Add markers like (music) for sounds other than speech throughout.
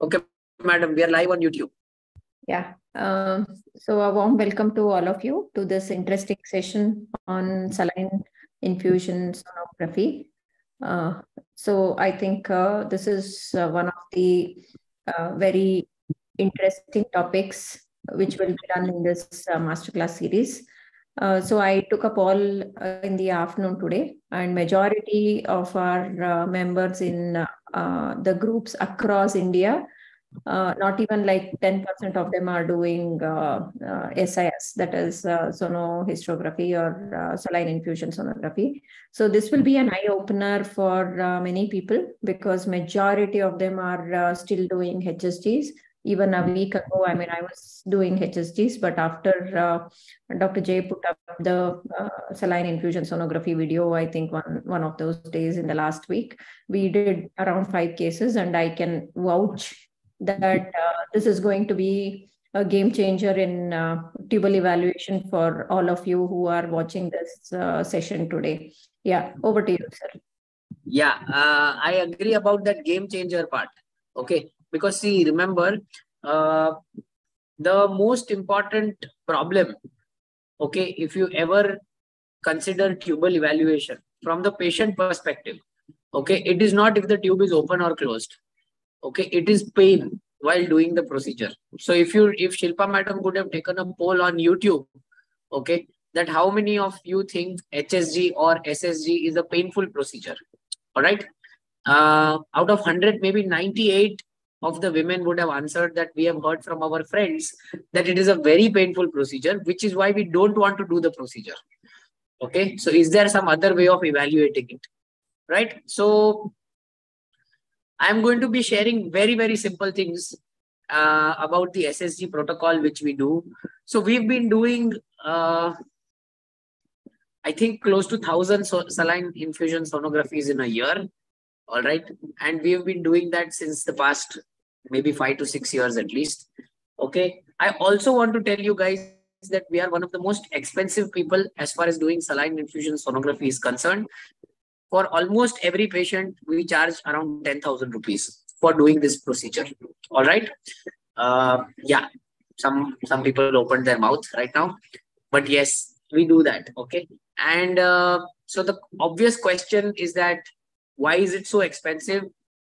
Okay, madam, we are live on YouTube. Yeah. Uh, so a warm welcome to all of you to this interesting session on saline infusion sonography. Uh, so I think uh, this is uh, one of the uh, very interesting topics which will be done in this uh, masterclass series. Uh, so I took up all uh, in the afternoon today, and majority of our uh, members in uh, the groups across India, uh, not even like 10% of them are doing SIS, that is sonohysterography or saline infusion sonography. So this will be an eye opener for many people because majority of them are still doing HSGs even a week ago, I mean, I was doing HSGs, but after uh, Dr. Jay put up the uh, saline infusion sonography video, I think one, one of those days in the last week, we did around five cases, and I can vouch that uh, this is going to be a game changer in uh, tubal evaluation for all of you who are watching this uh, session today. Yeah, over to you, sir. Yeah, uh, I agree about that game changer part. Okay, because see remember uh, the most important problem okay if you ever consider tubal evaluation from the patient perspective okay it is not if the tube is open or closed okay it is pain while doing the procedure. So if you if shilpa madam could have taken a poll on youtube okay that how many of you think hsg or ssg is a painful procedure all right uh, out of 100 maybe 98 of the women would have answered that we have heard from our friends that it is a very painful procedure, which is why we don't want to do the procedure. Okay, so is there some other way of evaluating it? Right, so I'm going to be sharing very, very simple things uh, about the SSG protocol, which we do. So we've been doing, uh, I think, close to 1,000 so saline infusion sonographies in a year all right and we have been doing that since the past maybe five to six years at least. Okay. I also want to tell you guys that we are one of the most expensive people as far as doing saline infusion sonography is concerned. For almost every patient we charge around 10000 rupees for doing this procedure. All right? Uh, yeah. Some some people opened their mouth right now. But yes we do that. Okay? And uh, so the obvious question is that why is it so expensive?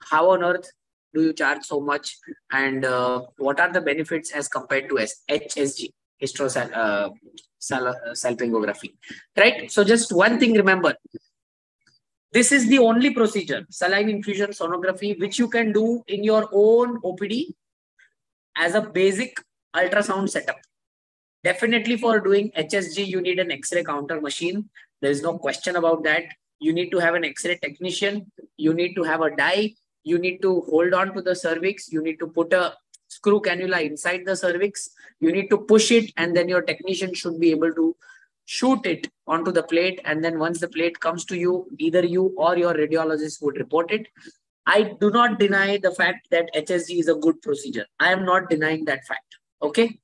How on earth do you charge so much? And uh, what are the benefits as compared to hsg hysterosalpingography uh, right? So just one thing remember this is the only procedure saline infusion sonography which you can do in your own opd as a basic ultrasound setup. Definitely for doing hsg you need an x-ray counter machine. There is no question about that. You need to have an x-ray technician. You need to have a dye you need to hold on to the cervix you need to put a screw cannula inside the cervix you need to push it and then your technician should be able to shoot it onto the plate and then once the plate comes to you either you or your radiologist would report it. I do not deny the fact that hsg is a good procedure. I am not denying that fact okay?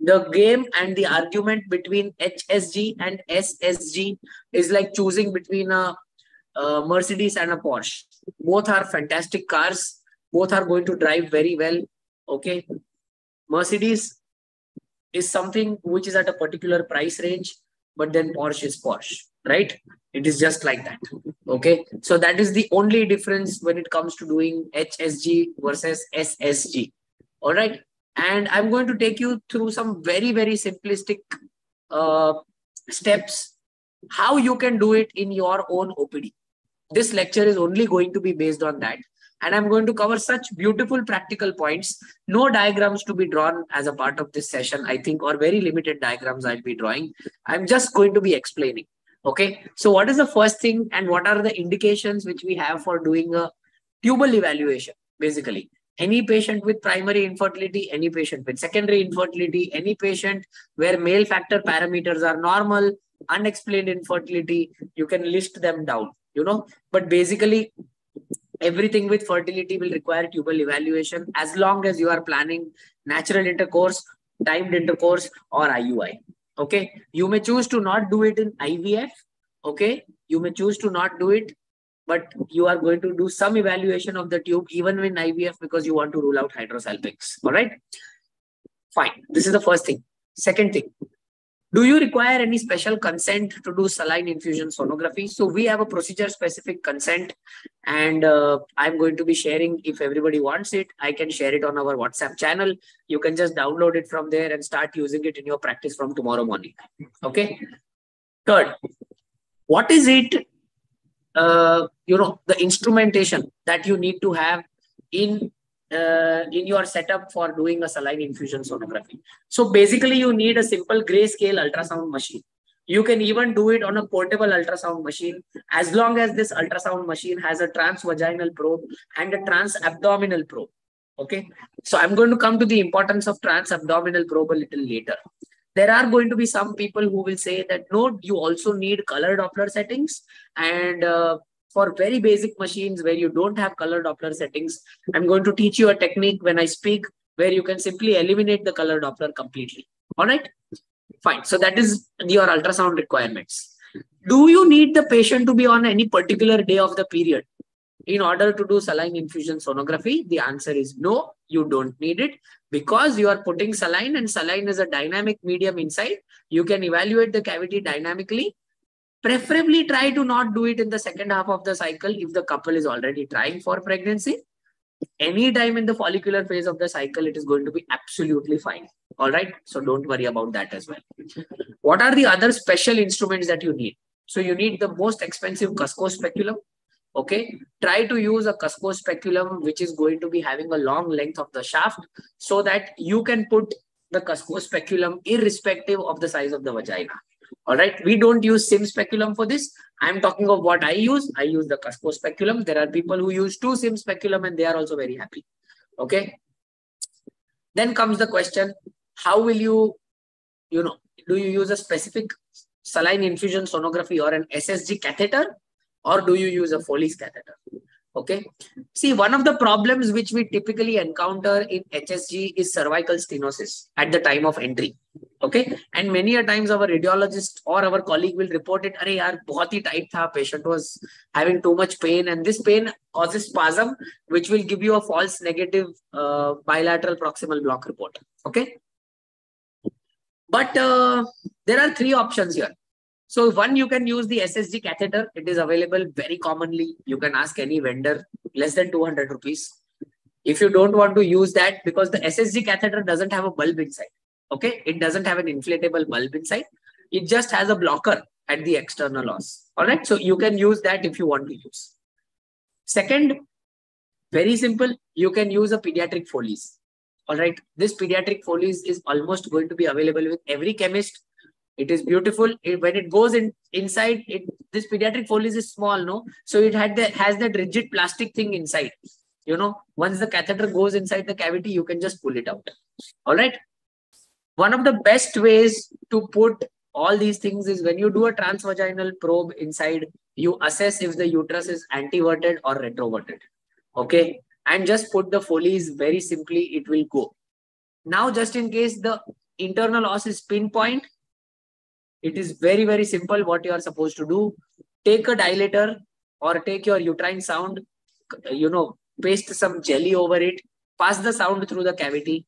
The game and the argument between HSG and SSG is like choosing between a, a, Mercedes and a Porsche. Both are fantastic cars. Both are going to drive very well. Okay. Mercedes is something which is at a particular price range, but then Porsche is Porsche, right? It is just like that. Okay. So that is the only difference when it comes to doing HSG versus SSG. All right and i'm going to take you through some very very simplistic uh, steps how you can do it in your own opd this lecture is only going to be based on that. And i'm going to cover such beautiful practical points. No diagrams to be drawn as a part of this session i think or very limited diagrams i'll be drawing. I'm just going to be explaining okay? So what is the first thing and what are the indications which we have for doing a tubal evaluation basically? Any patient with primary infertility, any patient with secondary infertility, any patient where male factor parameters are normal, unexplained infertility, you can list them down, you know. But basically, everything with fertility will require tubal evaluation as long as you are planning natural intercourse, timed intercourse, or IUI. Okay. You may choose to not do it in IVF. Okay. You may choose to not do it but you are going to do some evaluation of the tube even in IVF because you want to rule out hydrosalpinx. All right. Fine. This is the first thing. Second thing, do you require any special consent to do saline infusion sonography? So we have a procedure specific consent and uh, I'm going to be sharing if everybody wants it, I can share it on our WhatsApp channel. You can just download it from there and start using it in your practice from tomorrow morning. Okay. Third, what is it, uh, you know, the instrumentation that you need to have in uh, in your setup for doing a saline infusion sonography. So basically you need a simple grayscale ultrasound machine. You can even do it on a portable ultrasound machine as long as this ultrasound machine has a transvaginal probe and a transabdominal probe. Okay. So I'm going to come to the importance of transabdominal probe a little later. There are going to be some people who will say that no, you also need color Doppler settings and uh, for very basic machines where you don't have color Doppler settings, I'm going to teach you a technique when I speak where you can simply eliminate the color Doppler completely. All right, fine. So that is your ultrasound requirements. Do you need the patient to be on any particular day of the period in order to do saline infusion sonography? The answer is no, you don't need it because you are putting saline and saline is a dynamic medium inside. You can evaluate the cavity dynamically Preferably try to not do it in the second half of the cycle if the couple is already trying for pregnancy. Anytime in the follicular phase of the cycle, it is going to be absolutely fine. All right. So don't worry about that as well. What are the other special instruments that you need? So you need the most expensive Cusco speculum. Okay. Try to use a Cusco speculum, which is going to be having a long length of the shaft so that you can put the Cusco speculum irrespective of the size of the vagina. All right. We don't use sim speculum for this. I'm talking of what I use. I use the Cusco speculum. There are people who use two sim speculum and they are also very happy. Okay. Then comes the question, how will you, you know, do you use a specific saline infusion sonography or an SSG catheter or do you use a Foley's catheter? Okay. See, one of the problems which we typically encounter in HSG is cervical stenosis at the time of entry. Okay. And many a times our radiologist or our colleague will report it, Arey yaar, bahut tight tha. Patient was having too much pain and this pain causes spasm, which will give you a false negative uh, bilateral proximal block report. Okay. But uh, there are three options here. So one, you can use the SSG catheter. It is available very commonly. You can ask any vendor, less than 200 rupees. If you don't want to use that, because the SSG catheter doesn't have a bulb inside. Okay, it doesn't have an inflatable bulb inside. It just has a blocker at the external os. All right, so you can use that if you want to use. Second, very simple, you can use a pediatric Foley's. All right, this pediatric Foley's is almost going to be available with every chemist it is beautiful. It, when it goes in inside, it this pediatric Foley's is small, no? So it had the has that rigid plastic thing inside. You know, once the catheter goes inside the cavity, you can just pull it out. All right. One of the best ways to put all these things is when you do a transvaginal probe inside, you assess if the uterus is anteverted or retroverted. Okay. And just put the Foley's very simply, it will go. Now, just in case the internal os is pinpoint, it is very, very simple what you are supposed to do. Take a dilator or take your uterine sound, you know, paste some jelly over it, pass the sound through the cavity.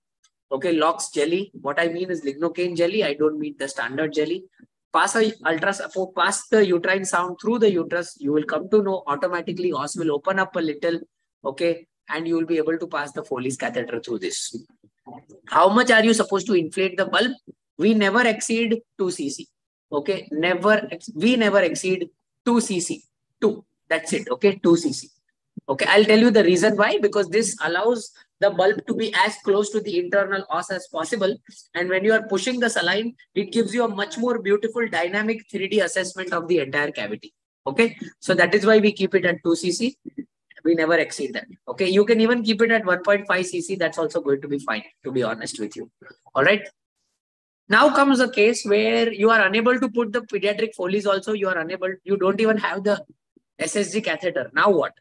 Okay, LOX jelly. What I mean is lignocaine jelly. I don't mean the standard jelly. Pass a ultras, pass the uterine sound through the uterus. You will come to know automatically os will open up a little. Okay, and you will be able to pass the Foley's catheter through this. How much are you supposed to inflate the bulb? We never exceed 2 cc. Okay, never, we never exceed 2 cc. 2, that's it. Okay, 2 cc. Okay, I'll tell you the reason why. Because this allows the bulb to be as close to the internal os as possible. And when you are pushing the saline, it gives you a much more beautiful dynamic 3D assessment of the entire cavity. Okay, so that is why we keep it at 2 cc. We never exceed that. Okay, you can even keep it at 1.5 cc. That's also going to be fine, to be honest with you. All right. Now comes a case where you are unable to put the pediatric Foley's also, you are unable, you don't even have the SSG catheter. Now what?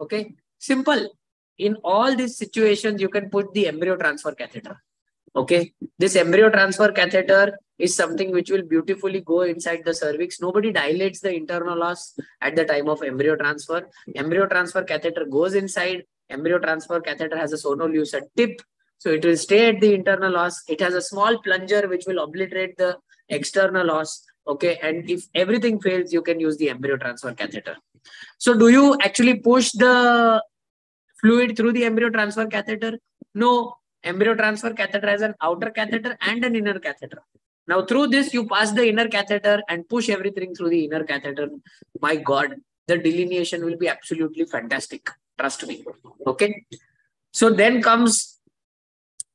Okay, simple. In all these situations, you can put the embryo transfer catheter. Okay. This embryo transfer catheter is something which will beautifully go inside the cervix. Nobody dilates the internal os at the time of embryo transfer. Embryo transfer catheter goes inside. Embryo transfer catheter has a sonolucent tip. So it will stay at the internal os. It has a small plunger which will obliterate the external os. Okay. And if everything fails, you can use the embryo transfer catheter. So do you actually push the fluid through the embryo transfer catheter? No, embryo transfer catheter has an outer catheter and an inner catheter. Now through this, you pass the inner catheter and push everything through the inner catheter. My God, the delineation will be absolutely fantastic. Trust me. Okay. So then comes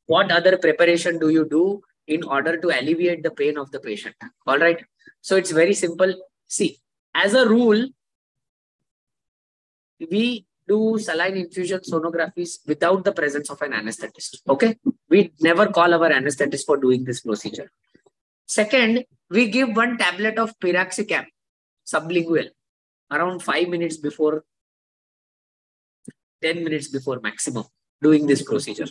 what other preparation do you do in order to alleviate the pain of the patient? All right. So it's very simple. See, as a rule, we do saline infusion sonographies without the presence of an anesthetist. Okay. We never call our anesthetist for doing this procedure. Second, we give one tablet of piroxicam sublingual around five minutes before, 10 minutes before maximum doing this procedure.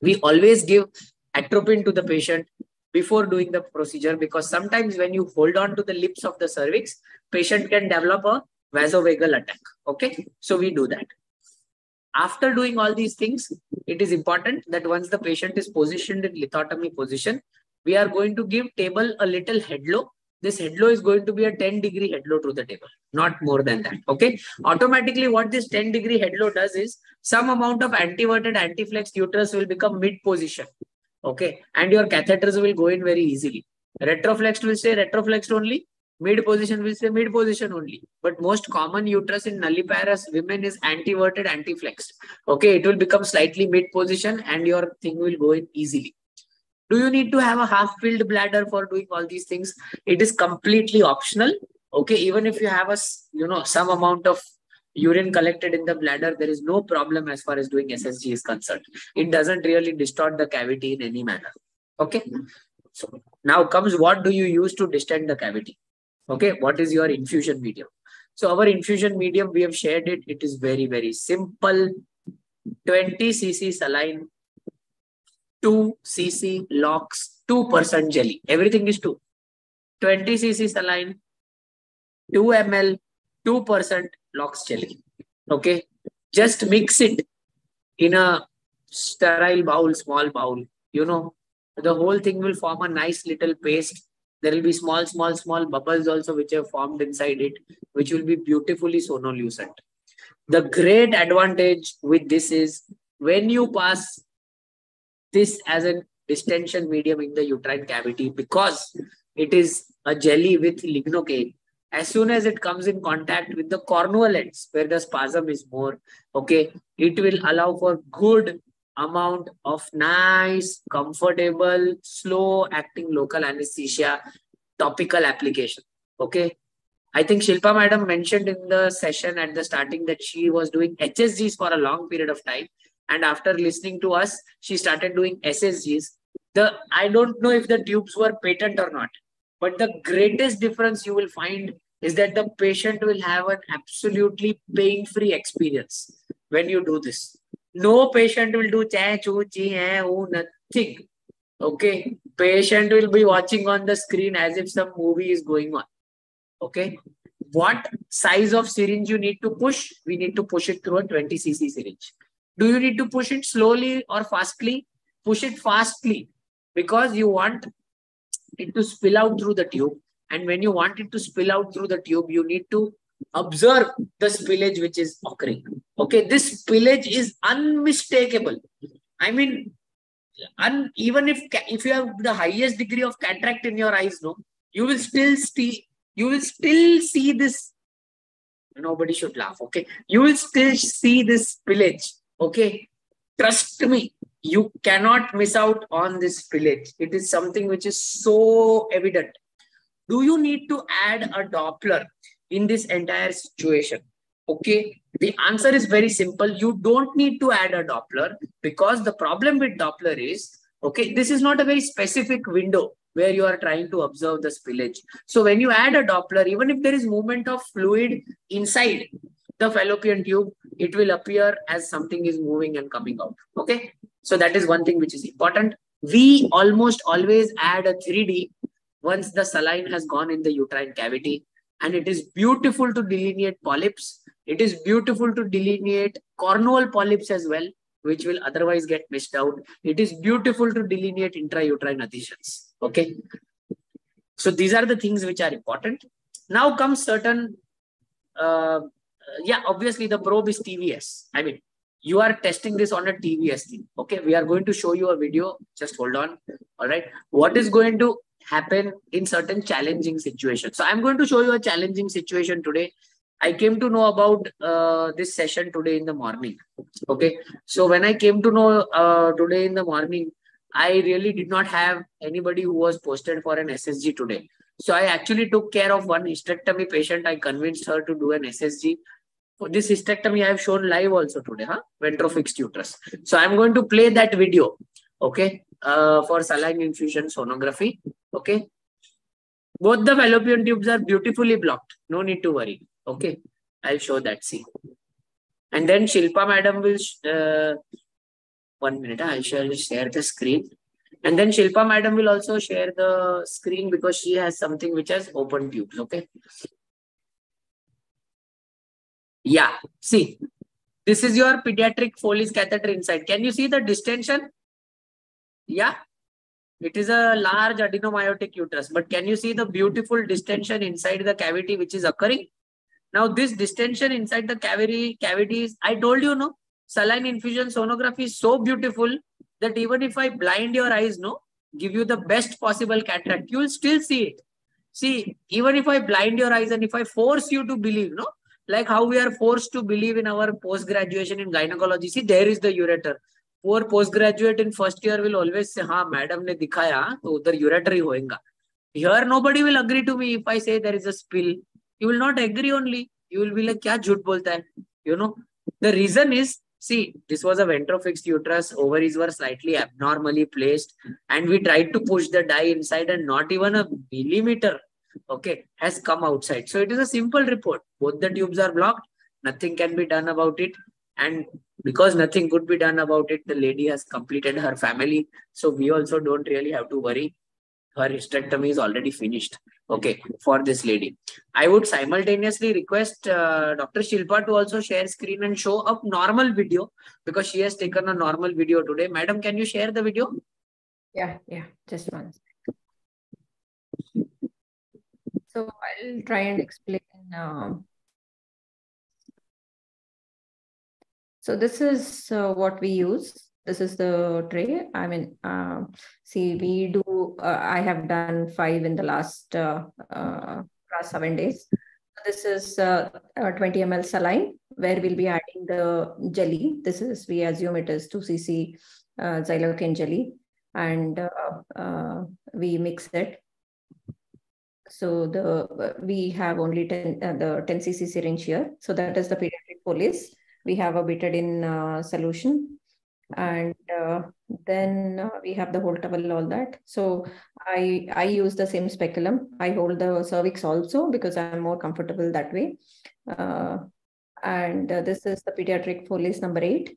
We always give atropine to the patient before doing the procedure because sometimes when you hold on to the lips of the cervix, patient can develop a vasovagal attack. Okay, so we do that. After doing all these things, it is important that once the patient is positioned in lithotomy position, we are going to give table a little head low. This head low is going to be a 10 degree head low to the table, not more than that. Okay. Automatically, what this 10 degree head low does is some amount of anteverted anteflex uterus will become mid position. Okay. And your catheters will go in very easily. Retroflexed will stay retroflexed only mid position will say mid position only. But most common uterus in nulliparous women is anteverted, anteflexed. Okay, it will become slightly mid position and your thing will go in easily. Do you need to have a half-filled bladder for doing all these things? It is completely optional. Okay, even if you have a you know some amount of urine collected in the bladder, there is no problem as far as doing SSG is concerned. It doesn't really distort the cavity in any manner. Okay. So now comes what do you use to distend the cavity? Okay, what is your infusion medium? So our infusion medium, we have shared it. It is very, very simple. 20 cc saline, 2 cc lox, 2% jelly. Everything is 2. 20 cc saline, 2 ml, 2% lox jelly. Okay, just mix it in a sterile bowl, small bowl. You know, the whole thing will form a nice little paste there will be small, small, small bubbles also which have formed inside it, which will be beautifully sonolucent. The great advantage with this is when you pass this as a distension medium in the uterine cavity, because it is a jelly with lignocaine, as soon as it comes in contact with the cornual ends where the spasm is more, okay, it will allow for good amount of nice, comfortable, slow acting local anesthesia topical application. Okay. I think Shilpa madam mentioned in the session at the starting that she was doing HSGs for a long period of time. And after listening to us, she started doing SSGs. The I don't know if the tubes were patent or not, but the greatest difference you will find is that the patient will have an absolutely pain-free experience when you do this. No patient will do cha, chu, chi, oh, nothing. Okay. Patient will be watching on the screen as if some movie is going on. Okay. What size of syringe you need to push? We need to push it through a 20 cc syringe. Do you need to push it slowly or fastly? Push it fastly because you want it to spill out through the tube. And when you want it to spill out through the tube, you need to observe the spillage which is occurring. Okay, this spillage is unmistakable. I mean, and even if if you have the highest degree of cataract in your eyes, no, you will still see you will still see this. Nobody should laugh. Okay, you will still see this spillage. Okay, trust me, you cannot miss out on this spillage. It is something which is so evident. Do you need to add a Doppler in this entire situation? Okay, the answer is very simple. You don't need to add a Doppler because the problem with Doppler is, okay, this is not a very specific window where you are trying to observe the spillage. So when you add a Doppler, even if there is movement of fluid inside the fallopian tube, it will appear as something is moving and coming out. Okay. So that is one thing which is important. We almost always add a 3D once the saline has gone in the uterine cavity. And it is beautiful to delineate polyps. It is beautiful to delineate cornual polyps as well, which will otherwise get missed out. It is beautiful to delineate intrauterine adhesions. Okay. So these are the things which are important. Now comes certain, uh, yeah, obviously the probe is TVS. I mean, you are testing this on a TVS thing. Okay, we are going to show you a video. Just hold on. All right. What is going to happen in certain challenging situations? So I'm going to show you a challenging situation today. I came to know about uh, this session today in the morning. Okay. So when I came to know uh, today in the morning, I really did not have anybody who was posted for an SSG today. So I actually took care of one hysterectomy patient. I convinced her to do an SSG this hysterectomy I have shown live also today, huh? Ventrofixed uterus. So I'm going to play that video, okay, uh, for saline infusion sonography, okay. Both the fallopian tubes are beautifully blocked. No need to worry, okay. I'll show that, see. And then Shilpa madam will, uh, one minute, I shall share the screen. And then Shilpa madam will also share the screen because she has something which has open tubes, okay. Yeah, see, this is your pediatric Foley's catheter inside. Can you see the distension? Yeah, it is a large adenomyotic uterus, but can you see the beautiful distension inside the cavity which is occurring? Now, this distension inside the cavity, cavities, I told you, no, saline infusion sonography is so beautiful that even if I blind your eyes, no, give you the best possible cataract, you will still see it. See, even if I blind your eyes and if I force you to believe, no, like how we are forced to believe in our post graduation in gynecology. See there is the ureter. Poor postgraduate in first year will always say ha madam ne dikhaya to udhar ureter hi hoega here nobody will agree to me if i say there is a spill you will not agree only you will be like kya jhoot bolta hai you know the reason is see this was a ventrofixed uterus ovaries were slightly abnormally placed and we tried to push the dye inside and not even a millimeter okay, has come outside. So it is a simple report. Both the tubes are blocked. Nothing can be done about it. And because nothing could be done about it, the lady has completed her family. So we also don't really have to worry. Her hysterectomy is already finished. Okay, for this lady. I would simultaneously request uh, Dr. Shilpa to also share screen and show up normal video because she has taken a normal video today. Madam, can you share the video? Yeah, yeah, just one. So I'll try and explain. Um, so this is uh, what we use. This is the tray. I mean, uh, see, we do, uh, I have done five in the last, uh, uh, last seven days. This is uh, 20 ml saline where we'll be adding the jelly. This is, we assume it is 2 cc uh, xylocaine jelly and we mix it so the we have only 10, uh, the 10 cc syringe here. So that is the pediatric Foley's. We have a betadine uh, solution. And uh, then uh, we have the whole towel, all that. So I I use the same speculum. I hold the cervix also because I'm more comfortable that way. Uh, and uh, this is the pediatric Foley's number eight.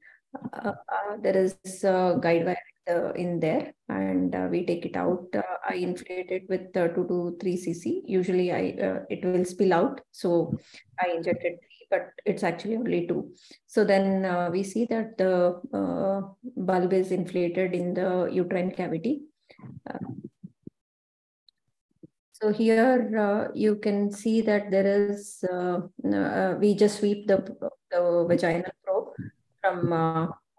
there is a guide wire uh, in there and uh, we take it out. Uh, I inflate it with uh, 2 to 3 cc. Usually I uh, it will spill out. So I inject 3, but it's actually only 2. So then uh, we see that the bulb is inflated in the uterine cavity. so here you can see that there is, we just sweep the, the vaginal probe from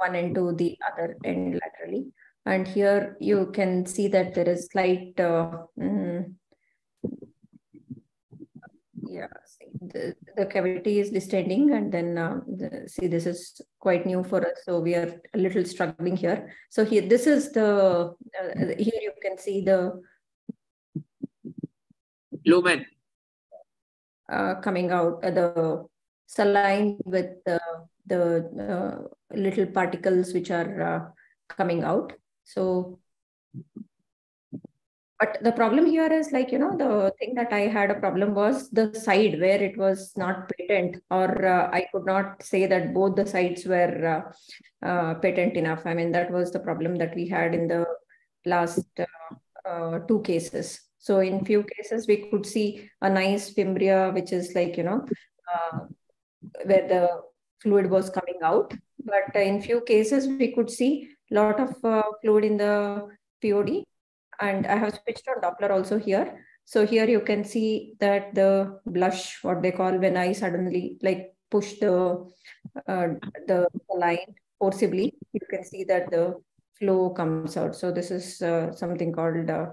one end to the other end laterally. And here you can see that there is slight, uh, mm, yeah, see, the, the cavity is distending and then uh, the, see this is quite new for us. So we are a little struggling here. So here, this is the, uh, here you can see the lumen uh, coming out, uh, the saline with the the uh, little particles which are uh, coming out. So, but the problem here is like you know the thing that i had a problem was the side where it was not patent or uh, i could not say that both the sides were uh, uh, patent enough. I mean that was the problem that we had in the last uh, uh, two cases. So in few cases we could see a nice fimbria which is like you know uh, where the fluid was coming out. But in few cases we could see lot of fluid in the pod and I have switched on Doppler also here. So here you can see that the blush, what they call when I suddenly like push the uh, the line forcibly, you can see that the flow comes out. So this is uh, something called uh,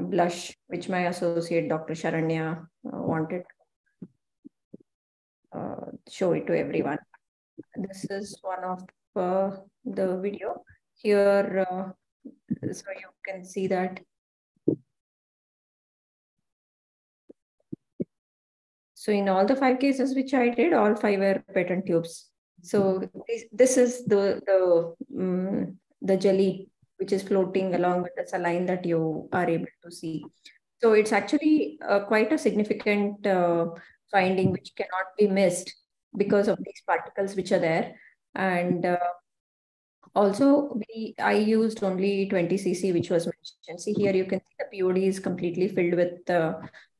blush, which my associate Dr. Sharanya uh, wanted uh, show it to everyone. This is one of uh, the video. Here so you can see that So in all the five cases which I did, all five were patent tubes. So this, this is the the um, the jelly which is floating along with the saline that you are able to see. So it's actually uh, quite a significant uh, finding which cannot be missed because of these particles which are there. And uh, also, we I used only 20 cc, which was mentioned. See here, you can see the POD is completely filled with uh,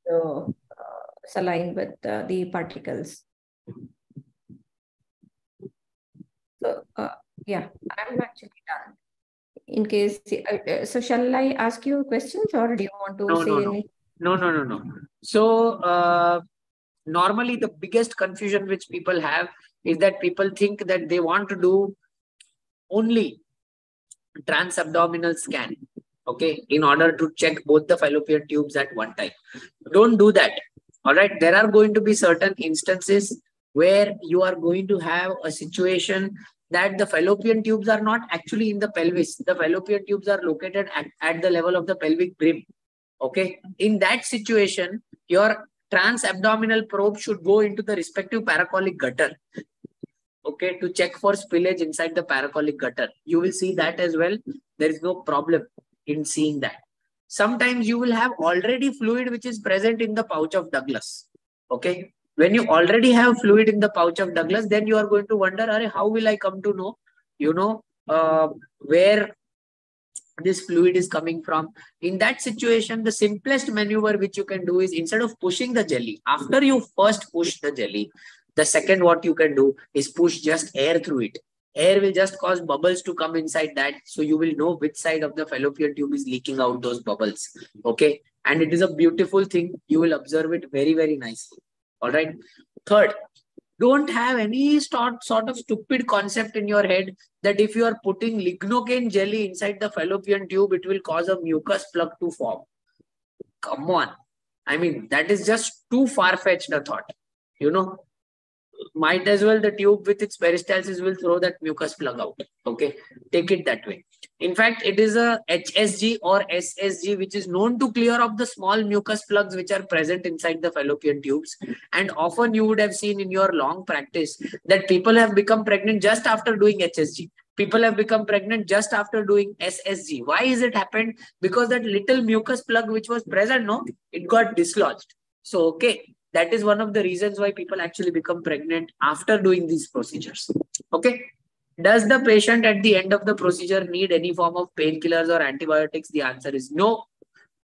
the uh, saline with uh, the particles. So uh, yeah, I'm actually done. In case, uh, uh, so shall I ask you questions or do you want to no, say no, any? No, no, no, no. So normally the biggest confusion which people have is that people think that they want to do only transabdominal scan okay in order to check both the fallopian tubes at one time. Don't do that. All right there are going to be certain instances where you are going to have a situation that the fallopian tubes are not actually in the pelvis. The fallopian tubes are located at, at the level of the pelvic brim okay? In that situation your transabdominal probe should go into the respective paracolic gutter okay, to check for spillage inside the paracolic gutter. You will see that as well. There is no problem in seeing that. Sometimes you will have already fluid which is present in the pouch of Douglas. Okay. When you already have fluid in the pouch of Douglas, then you are going to wonder, how will I come to know, you know, uh, where this fluid is coming from. In that situation, the simplest maneuver which you can do is instead of pushing the jelly, after you first push the jelly, the second, what you can do is push just air through it. Air will just cause bubbles to come inside that. So you will know which side of the fallopian tube is leaking out those bubbles. Okay. And it is a beautiful thing. You will observe it very, very nicely. All right. Third, don't have any sort, sort of stupid concept in your head that if you are putting lignocaine jelly inside the fallopian tube, it will cause a mucus plug to form. Come on. I mean, that is just too far-fetched a thought. You know, might as well the tube with its peristalsis will throw that mucus plug out. Okay, take it that way. In fact, it is a HSG or SSG which is known to clear up the small mucus plugs which are present inside the fallopian tubes. And often you would have seen in your long practice that people have become pregnant just after doing HSG. People have become pregnant just after doing SSG. Why is it happened? Because that little mucus plug which was present, no, it got dislodged. So, okay, that is one of the reasons why people actually become pregnant after doing these procedures. Okay. Does the patient at the end of the procedure need any form of painkillers or antibiotics? The answer is no.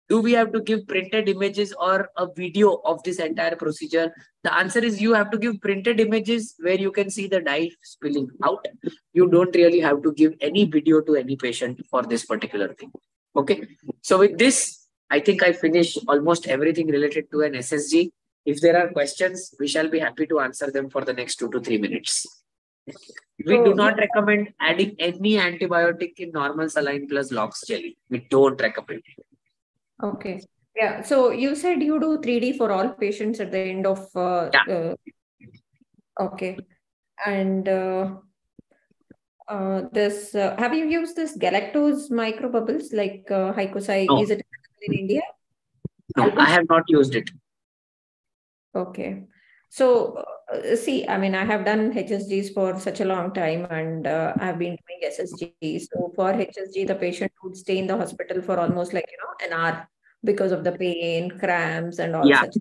Do we have to give printed images or a video of this entire procedure? The answer is you have to give printed images where you can see the dye spilling out. You don't really have to give any video to any patient for this particular thing. Okay. So with this, I think I finished almost everything related to an SSG. If there are questions, we shall be happy to answer them for the next two to three minutes. We do not recommend adding any antibiotic in normal saline plus lox jelly. We don't recommend it. Okay. Yeah. So you said you do 3D for all patients at the end of. Uh, yeah. Uh, okay. And uh, uh, this, uh, have you used this galactose microbubbles like uh, HyCoSy? No. Is it in India? No, I have not used it. Okay. So, uh, see, I mean, I have done HSGs for such a long time and uh, I've been doing SSG. So, for HSG, the patient would stay in the hospital for almost like, you know, an hour because of the pain, cramps, and all yeah. such.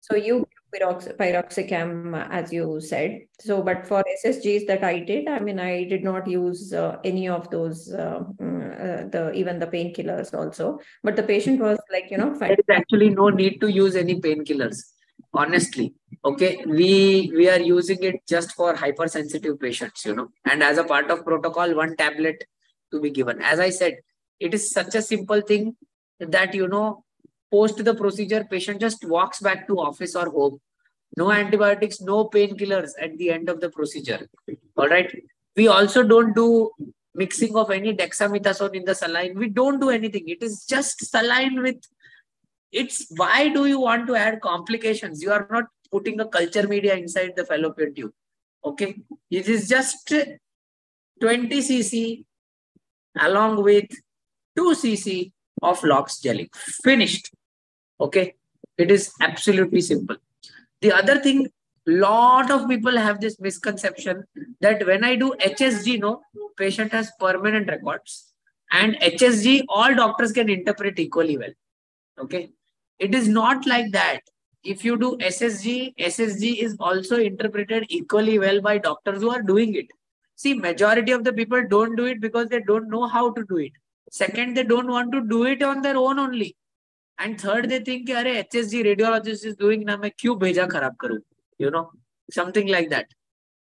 So you pyrox- piroxicam, as you said. So, but for SSGs that I did, I mean, I did not use uh, any of those, uh, mm, uh, the even the painkillers also. But the patient was like, you know, there is actually no need to use any painkillers. Honestly, okay, we we are using it just for hypersensitive patients, you know, and as a part of protocol, one tablet to be given. As I said, it is such a simple thing that you know post the procedure, patient just walks back to office or home. No antibiotics, no painkillers at the end of the procedure. All right. We also don't do mixing of any dexamethasone in the saline. We don't do anything. It is just saline with it's why do you want to add complications? You are not putting a culture media inside the fallopian tube. Okay. It is just 20 cc along with 2 cc of lox jelly. Finished. Okay. It is absolutely simple. The other thing, lot of people have this misconception that when I do HSG, no, patient has permanent records. And HSG, all doctors can interpret equally well. Okay. It is not like that. If you do SSG, SSG is also interpreted equally well by doctors who are doing it. See, majority of the people don't do it because they don't know how to do it. Second, they don't want to do it on their own only. And third, they think, अरे HSG radiologist is doing ना मैं क्यों भेजा खराब करूँ? You know, something like that.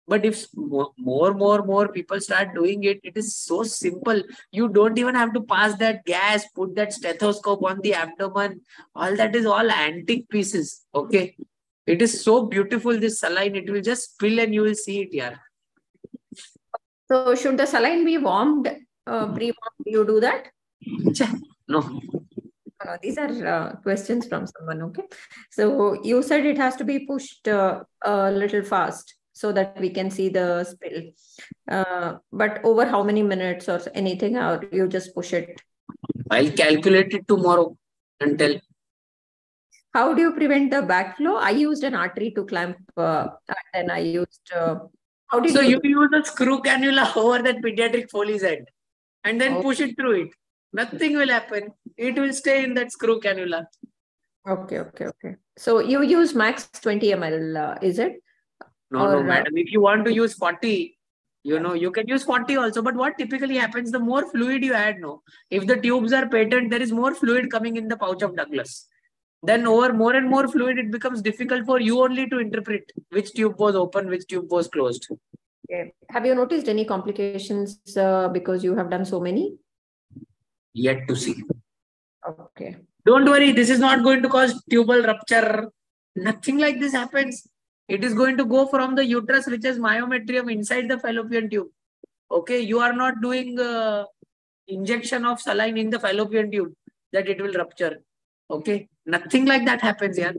But if more, more, more, more people start doing it, it is so simple. You don't even have to pass that gas, put that stethoscope on the abdomen. All that is all antique pieces. Okay. It is so beautiful, this saline. It will just spill and you will see it here. So should the saline be warmed, uh, pre-warmed? Do you do that? No. No, these are uh, questions from someone. Okay. So you said it has to be pushed uh, a little fast so that we can see the spill. Uh, but over how many minutes or anything, or you just push it? I'll calculate it tomorrow and tell. How do you prevent the backflow? I used an artery to clamp, uh, and I used. Uh, how did so you, you use a screw cannula (laughs) over that pediatric Foley's head, and then Oh. push it through it. Nothing will happen. It will stay in that screw cannula. Okay, okay, okay. So you use max 20 ml, uh, is it? No, Or, no, uh, madam. If you want to use 40, you know, you can use 40 also. But what typically happens, the more fluid you add, no. If the tubes are patent, there is more fluid coming in the pouch of Douglas. Then over more and more fluid, it becomes difficult for you only to interpret which tube was open, which tube was closed. Okay. Have you noticed any complications uh, because you have done so many? Yet to see. Okay. Don't worry, this is not going to cause tubal rupture. Nothing like this happens. It is going to go from the uterus, which is myometrium, inside the fallopian tube. Okay, you are not doing uh, injection of saline in the fallopian tube that it will rupture. Okay, nothing like that happens here.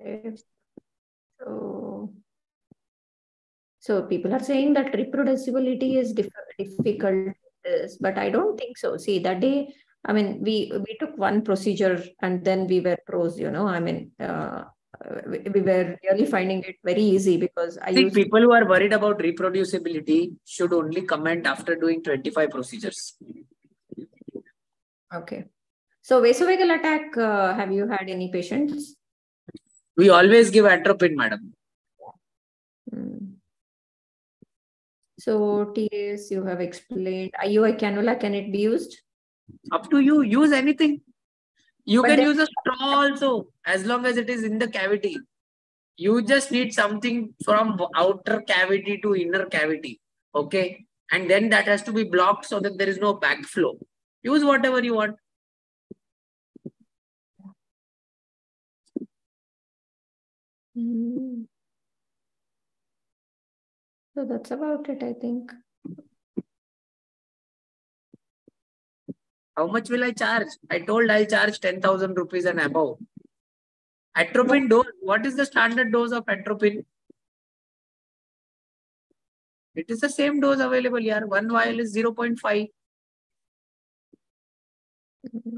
Okay. So, so people are saying that reproducibility is diff difficult, is- but I don't think so. See, that day, I mean, we we took one procedure and then we were pros, you know. I mean, uh, we, we were really finding it very easy because I used people who are worried about reproducibility should only comment after doing 25 procedures. okay. So vasovagal attack, uh, have you had any patients? We always give atropine, madam. Hmm. So TS, you have explained. IUI cannula, can it be used? Up to you. Use anything. You But can use a straw also, as long as it is in the cavity. You just need something from outer cavity to inner cavity. Okay. And then that has to be blocked so that there is no backflow. Use whatever you want. Hmm. So that's about it, I think. How much will I charge? I told I'll charge 10,000 rupees and above. Atropine dose. What is the standard dose of atropine? It is the same dose available here. One vial is 0.5.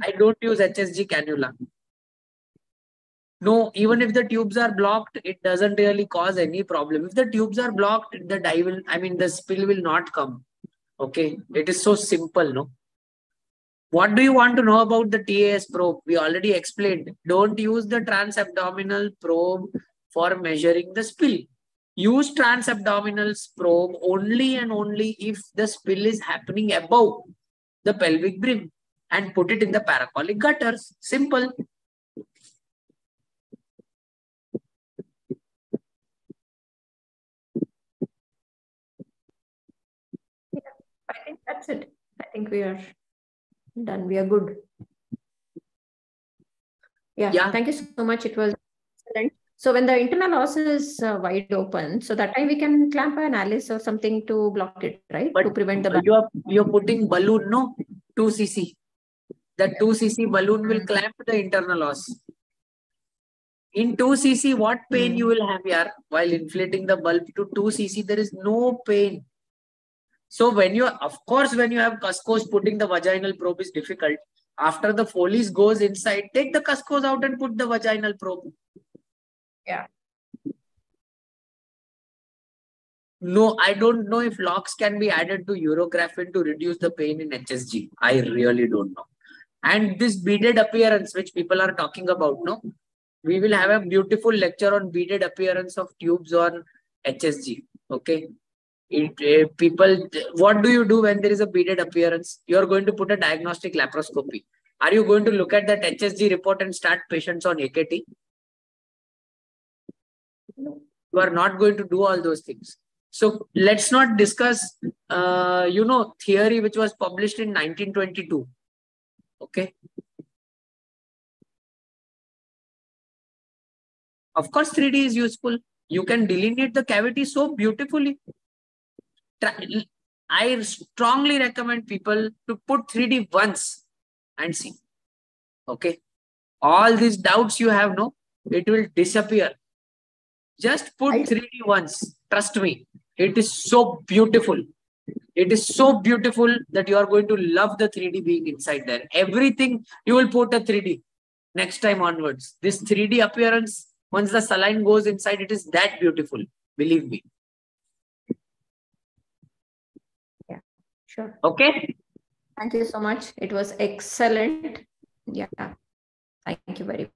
I don't use HSG cannula. No, even if the tubes are blocked, it doesn't really cause any problem. If the tubes are blocked, the dye will, I mean, the spill will not come. Okay. It is so simple, no? What do you want to know about the TAS probe? We already explained. Don't use the transabdominal probe for measuring the spill. Use transabdominal probe only and only if the spill is happening above the pelvic brim and put it in the paracolic gutters. Simple. Yeah, I think that's it. I think we are done. We are good. Yeah, yeah. thank you so much. It was excellent. So when the internal os is uh, wide open, so that time we can clamp an Alice or something to block it, right? But to prevent the you are you're putting balloon, no? 2 cc. That 2 cc balloon will mm-hmm. clamp the internal os. In 2 cc, what pain mm. you will have here while inflating the bulb to 2 cc? There is no pain. So when you, of course, when you have Cuscos, putting the vaginal probe is difficult. After the Foley's goes inside, take the Cuscos out and put the vaginal probe. Yeah. No, I don't know if locks can be added to Urografin to reduce the pain in HSG. I really don't know. And this beaded appearance, which people are talking about, no? We will have a beautiful lecture on beaded appearance of tubes on HSG. Okay it, uh, people, what do you do when there is a beaded appearance? You are going to put a diagnostic laparoscopy. Are you going to look at that HSG report and start patients on AKT? You are not going to do all those things. So let's not discuss, uh, you know, theory which was published in 1922. Okay. Of course, 3D is useful. You can delineate the cavity so beautifully. I strongly recommend people to put 3D once and see. Okay. All these doubts you have, no, it will disappear. Just put 3D once. Trust me. It is so beautiful. It is so beautiful that you are going to love the 3D being inside there. Everything you will put a 3D next time onwards. This 3D appearance, once the saline goes inside, it is that beautiful. Believe me. Sure. Okay. Thank you so much. It was excellent. Yeah. Thank you very much.